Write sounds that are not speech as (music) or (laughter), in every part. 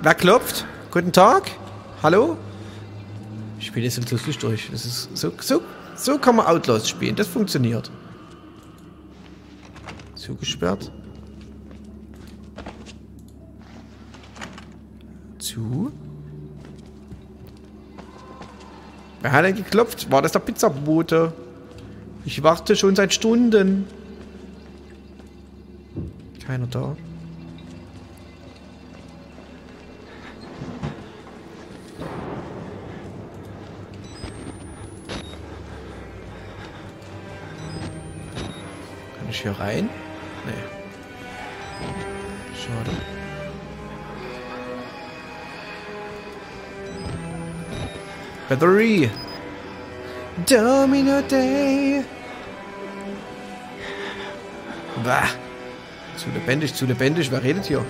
Wer klopft? Guten Tag? Hallo? Ich spiele jetzt halt lustig durch. Das ist so, so, so kann man Outlaws spielen. Das funktioniert. Zugesperrt. Zu. Wer hat denn geklopft? War das der Pizzabote? Ich warte schon seit Stunden. Keiner da. Ich hier rein? Nee. Schade. Battery. Domino Day. Bah. Zu lebendig, zu lebendig. Wer redet hier?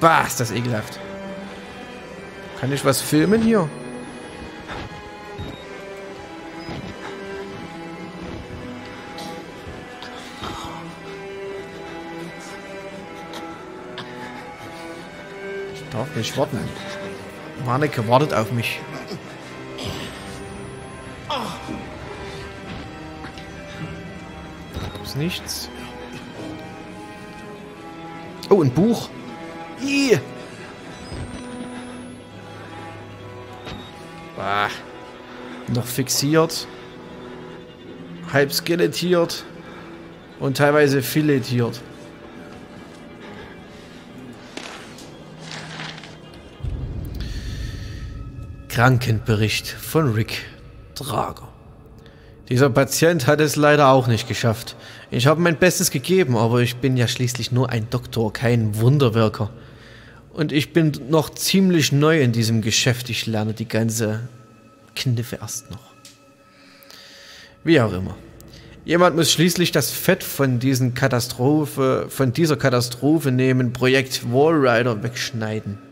Bah, ist das ekelhaft. Kann ich was filmen hier? Ich darf nicht warten. Maneke wartet auf mich. Gibt's nichts. Oh, ein Buch. Ih. Bah. Noch fixiert. Halb skelettiert. Und teilweise filetiert. Krankenbericht von Rick Drager. Dieser Patient hat es leider auch nicht geschafft. Ich habe mein Bestes gegeben, aber ich bin ja schließlich nur ein Doktor, kein Wunderwirker. Und ich bin noch ziemlich neu in diesem Geschäft. Ich lerne die ganze Kniffe erst noch. Wie auch immer. Jemand muss schließlich das Fett von diesen Katastrophe, von dieser Katastrophe nehmen, Projekt Wallrider wegschneiden.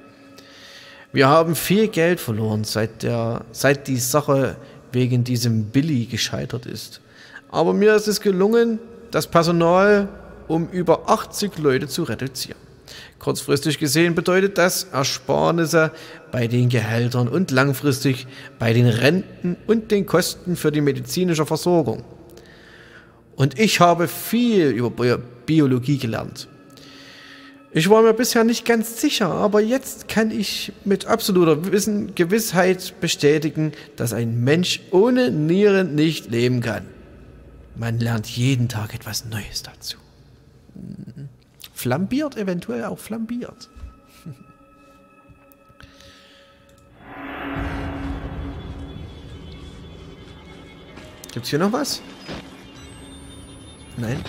Wir haben viel Geld verloren, seit, der, seit die Sache wegen diesem Billy gescheitert ist. Aber mir ist es gelungen, das Personal um über 80 Leute zu reduzieren. Kurzfristig gesehen bedeutet das Ersparnisse bei den Gehältern und langfristig bei den Renten und den Kosten für die medizinische Versorgung. Und ich habe viel über Biologie gelernt. Ich war mir bisher nicht ganz sicher, aber jetzt kann ich mit absoluter Wissen, Gewissheit bestätigen, dass ein Mensch ohne Nieren nicht leben kann. Man lernt jeden Tag etwas Neues dazu. Flambiert, eventuell auch flambiert. (laughs) Gibt's hier noch was? Nein.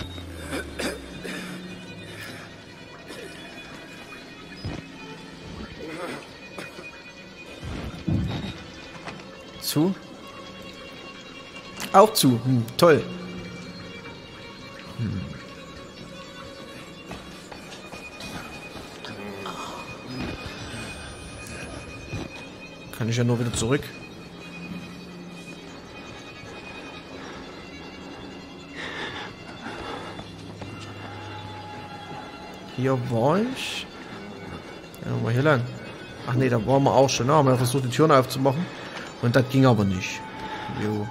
Zu? Auch zu. Hm, toll. Hm. Kann ich ja nur wieder zurück. Hier war ich. Ja, mal hier lang. Ach nee, da waren wir auch schon. Da haben wir versucht, die Türen aufzumachen. Und das ging aber nicht. Jo.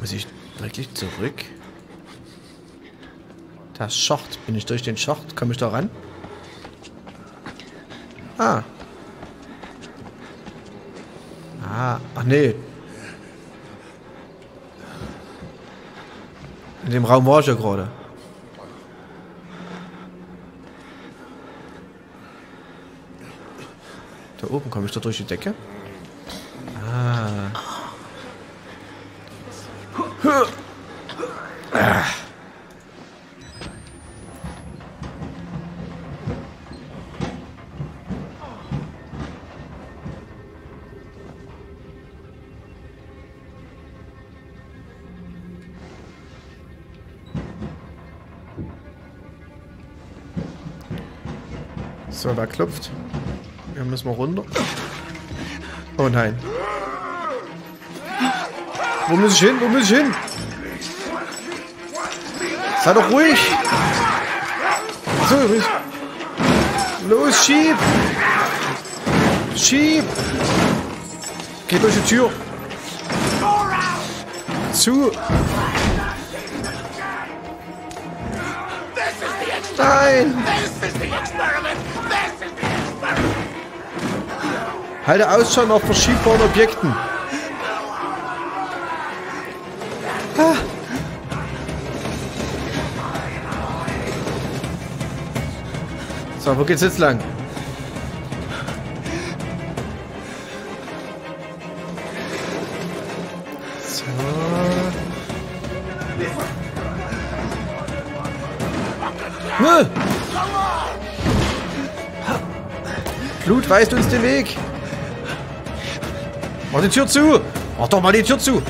Muss ich wirklich zurück? Das Schacht. Bin ich durch den Schacht? Komme ich da ran? Ah. Ah, ach nee. In dem Raum war ich ja gerade. Da oben komme ich da durch die Decke. Ah. So, da klopft. Hier müssen wir runter. Oh nein. Wo muss ich hin? Wo muss ich hin? Sei doch ruhig. So, ruhig. Los, schieb. Schieb. Geh durch die Tür. Zu. Nein. Halte Ausschau nach verschiebbaren Objekten. Ah. So, wo geht's jetzt lang? Blut weist uns den Weg. Mach die Tür zu. Mach doch mal die Tür zu.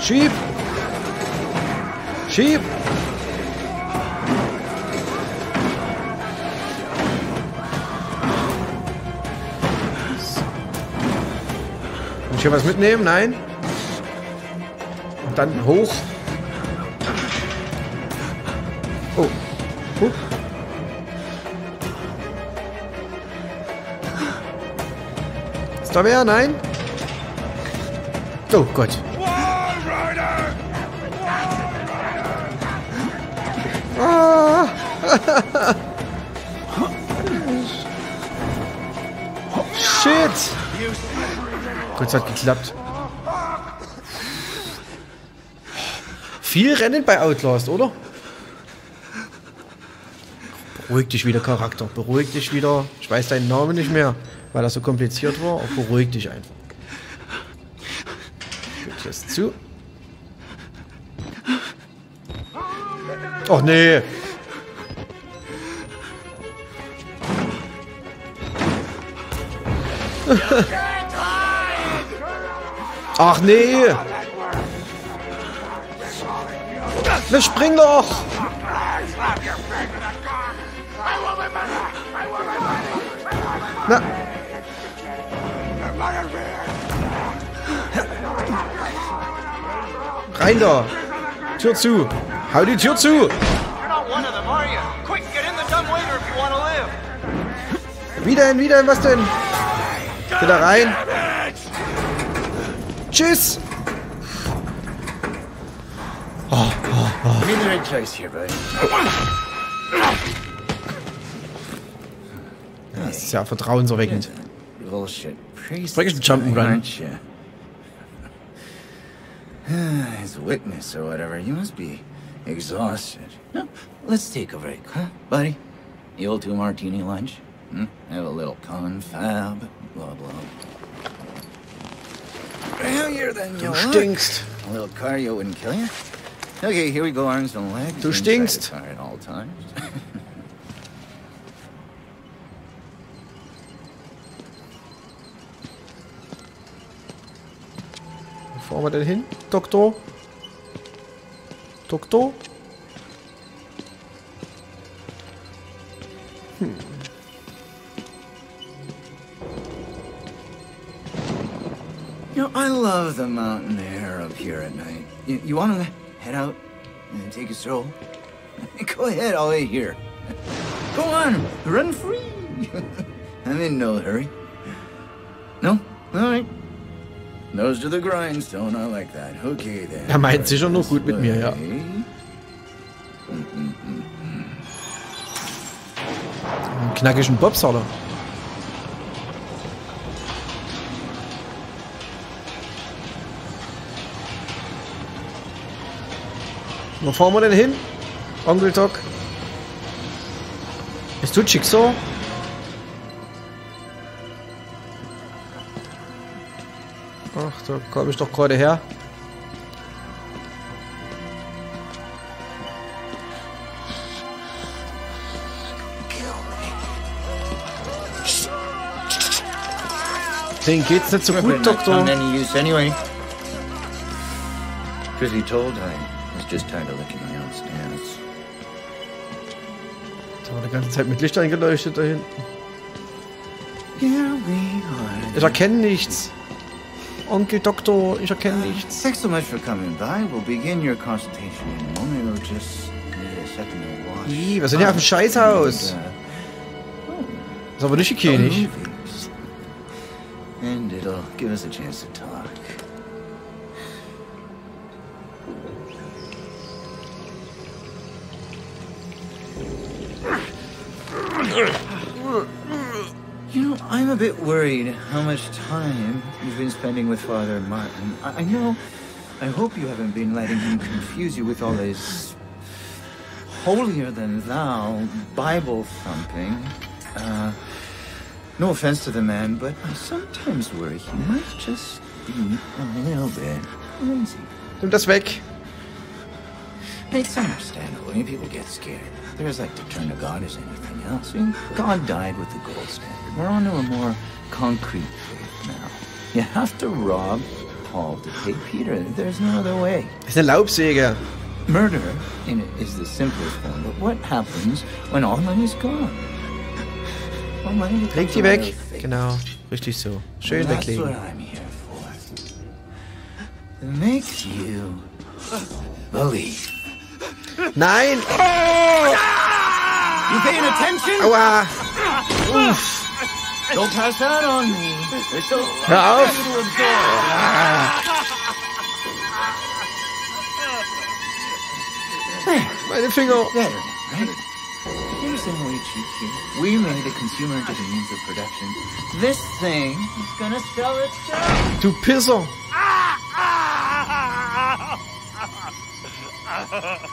Schieb. Schieb. Muss ich hier was mitnehmen? Nein. Und dann hoch. Oh. Huch. Da wer? Nein? Oh Gott. Ah. (laughs) Shit. Gott, es hat geklappt. Viel Rennen bei Outlast, oder? Beruhig dich wieder, Charakter. Beruhig dich wieder. Ich weiß deinen Namen nicht mehr, weil das so kompliziert war. Aber beruhig dich einfach. Geht das zu. Ach nee. Ach nee. Na spring doch. Na. Rein da. Tür zu. Hau die Tür zu. You're not one of them, are you? Quick, get in the dumbwaiter if you want to live. Wie denn, wie denn, was denn? Geh da rein. Tschüss. I'm in the right place here, buddy. Das ist ja vertrauenserweckend. Bullshit. Like it's Jump'n'Run. (sighs) a witness or whatever, you must be exhausted. No, let's take a break, huh, buddy? The old two martini lunch? Hmm? Have a little confab, blah blah. Well, here then, you Du stinkst. A little cardio wouldn't kill you. Okay, here we go, arms and legs. Du stinkst. at all times. (laughs) Wo fahren wir denn hin, Doktor? Doktor? You know, I love the mountain air up here at night. You, you want to head out and take a stroll? (laughs) Go ahead, I'll wait here. Go on, run free. (laughs) I'm in no hurry. No? All right. Nose to the grindstone, I like that. Okay then. Er meint sicher nur gut mit mir, ja. Einen knackigen Bobsaler. Wo fahren wir denn hin? Onkel Doc? Bist du Jigsaw? Da komme ich doch gerade her. Den geht's nicht so gut, Doktor. anyway. Truth be told, I was just tired of licking my own stance. Da war die ganze Zeit mit Licht eingeleuchtet da hinten. Ich erkenne nichts. Onkel Doktor, ich erkenne nichts. Thanks so much for coming by. We'll begin your consultation in a moment. We'll just need a second to wash. Ih, wir sind ja auf dem Scheißhaus. And, Ist aber nicht uh, hygienisch. And it'll give us a chance to talk. Know, I'm a bit worried how much time you've been spending with Father Martin. I, I know. I hope you haven't been letting him confuse you with all his holier than thou Bible thumping. Uh, no offense to the man, but I sometimes worry he might just be a little bit crazy. Nimm das weg. It's understandable. Mean, people get scared. They're as like to turn to God as anything else. I mean, God died with the gold standard. We're on to a more concrete faith now. You have to rob Paul to pay Peter. There's no other way. Das ist eine Laubsäge. Murder in it is the simplest form, but what happens when all money's gone? All money becomes Leg a die weg. Genau. Richtig so. Schön That's what. I'm here for. It makes you believe. Nein! Oh! You paying attention? Aua! Don't pass that on me. There's so Hör auf! to absorb. Meine Finger! Better, right? Here's the way cheap here. We made a consumer into the means of production. This thing is gonna sell itself. Du Pisser!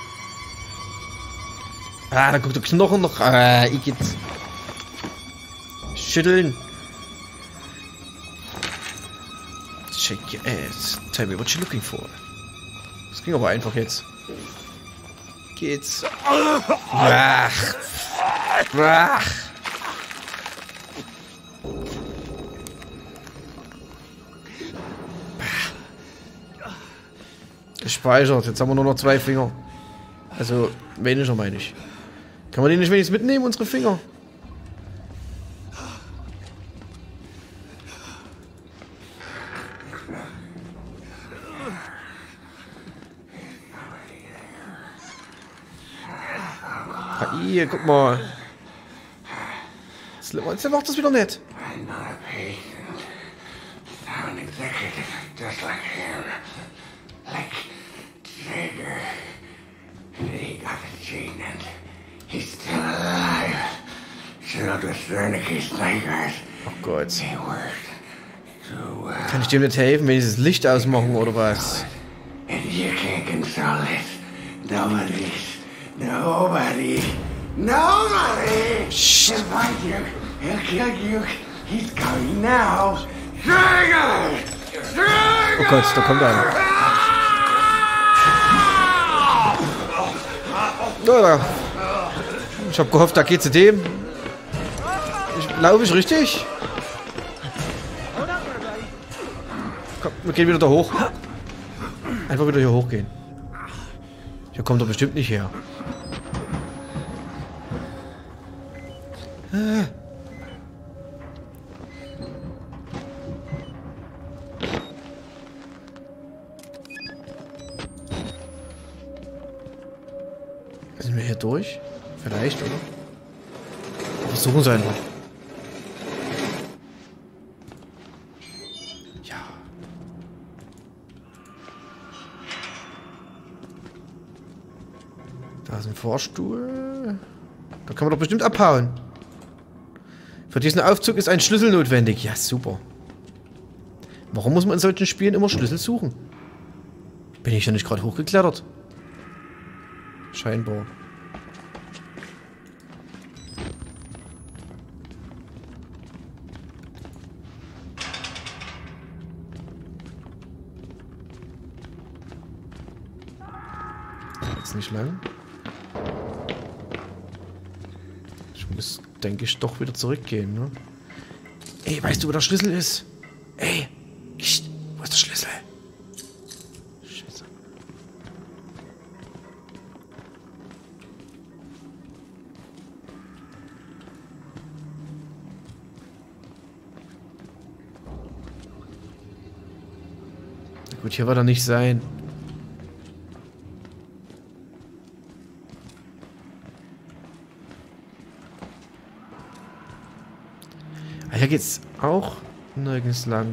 (laughs) Ah, da guckt der Knochen noch. Ah, ich jetzt. Schütteln. Shake your ass. Tell me what you're looking for. Das ging aber einfach jetzt. Geht's. Ach. Ach. Gespeichert. Jetzt haben wir nur noch zwei Finger. Also, weniger meine ich. Kann man die nicht wenigstens mitnehmen, unsere Finger? Hier, guck mal. Jetzt macht das wieder a just like Jagger. He got the gene and he's still alive. The Wernicke's nightmares, Oh Gott. they worked so well. Kann ich dir nicht helfen, wenn ich das Licht ausmachen oder was? And you can't control it. Nobody. nobody, nobody Shh. can find you. He'll kill you. He's coming now. Jagger! Jagger! Oh Gott, da kommt einer. Ah! Oder? Ich hab gehofft, da geht zu dem. Ich, Laufe ich richtig? Komm, wir gehen wieder da hoch. Einfach wieder hier hochgehen. Hier kommt er bestimmt nicht her. Sind wir hier durch? Vielleicht, oder? Versuchen sie einfach. Ja. Da ist ein Vorstuhl. Da kann man doch bestimmt abhauen. Für diesen Aufzug ist ein Schlüssel notwendig. Ja, super. Warum muss man in solchen Spielen immer Schlüssel suchen? Bin ich ja nicht gerade hochgeklettert? Scheinbar. lang. Ich muss, denke ich, doch wieder zurückgehen, ne? Ey, weißt du, wo der Schlüssel ist? Ey, ich, wo ist der Schlüssel? Scheiße. Na gut, hier wird er nicht sein. Ah, hier geht's auch nirgends lang.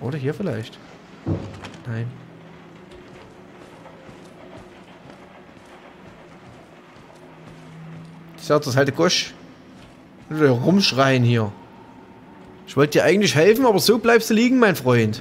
Oder hier vielleicht? Nein. Ich sag das halt Gosch. Rumschreien hier. Ich wollte dir eigentlich helfen, aber so bleibst du liegen, mein Freund.